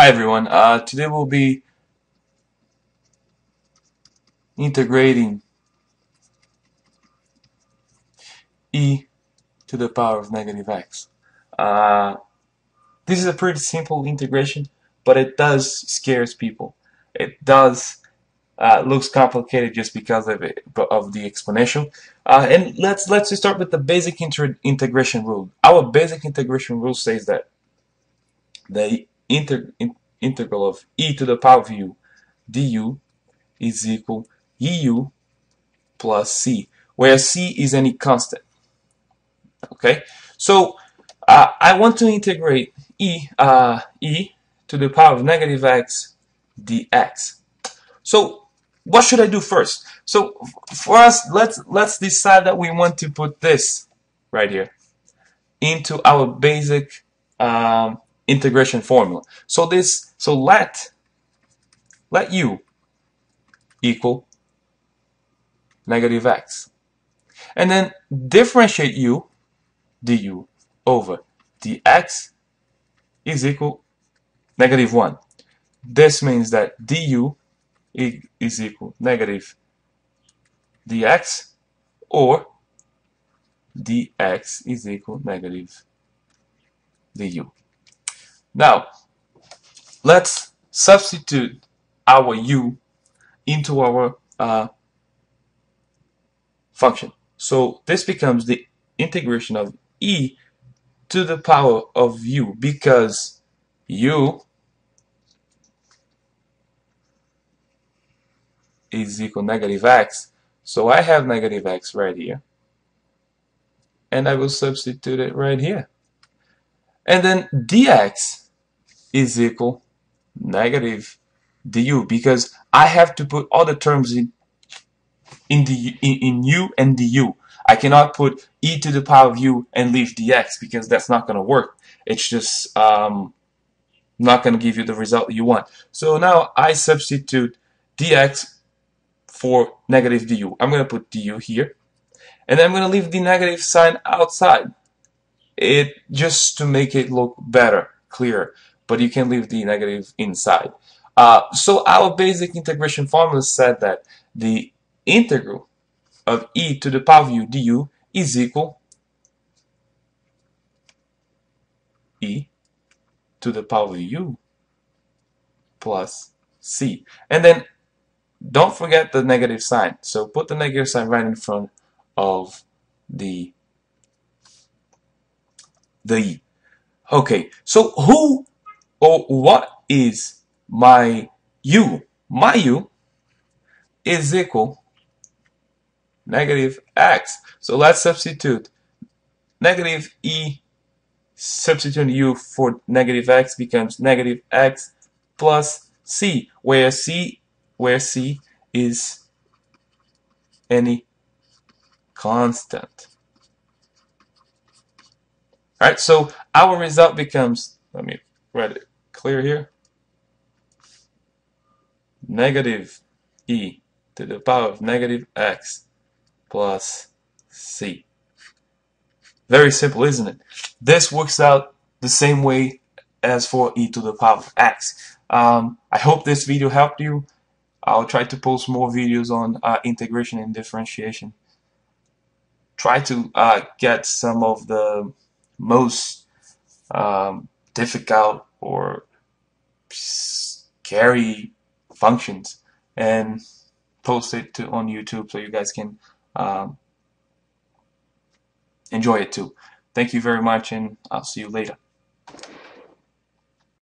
Hi everyone, uh, today we'll be integrating e to the power of negative x. Uh, this is a pretty simple integration, but it does scares people. It does uh, looks complicated just because of it, of the exponential. Uh, and let's let's start with the basic integration rule. Our basic integration rule says that the inter in integral of e to the power of u du is equal eu plus c, where c is any constant. Okay, so uh, I want to integrate e uh, e to the power of negative x dx. So what should I do first? So for us, let's let's decide that we want to put this right here into our basic um, integration formula. So this, so let, let u equal negative x. And then differentiate u du over dx is equal negative 1. This means that du is equal negative dx or dx is equal negative du. Now, let's substitute our u into our uh, function. So this becomes the integration of e to the power of u because u is equal negative x. So I have negative x right here. And I will substitute it right here. And then dx is equal negative du because I have to put all the terms in in the in, in u and du. I cannot put e to the power of u and leave dx because that's not going to work. It's just um, not going to give you the result you want. So now I substitute dx for negative du. I'm going to put du here. And I'm going to leave the negative sign outside. It just to make it look better, clearer. But you can leave the negative inside. Uh, so our basic integration formula said that the integral of e to the power of u du is equal e to the power of u plus c. And then don't forget the negative sign. So put the negative sign right in front of the the e. Okay, so who or what is my u? My u is equal negative x. So let's substitute negative e substitute u for negative x becomes negative x plus c, where c where c is any constant. Alright, so our result becomes, let me write it clear here, negative e to the power of negative x plus c. Very simple, isn't it? This works out the same way as for e to the power of x. Um, I hope this video helped you. I'll try to post more videos on uh, integration and differentiation. Try to uh, get some of the most um, difficult or scary functions and post it to on YouTube so you guys can um, enjoy it too. Thank you very much and I'll see you later.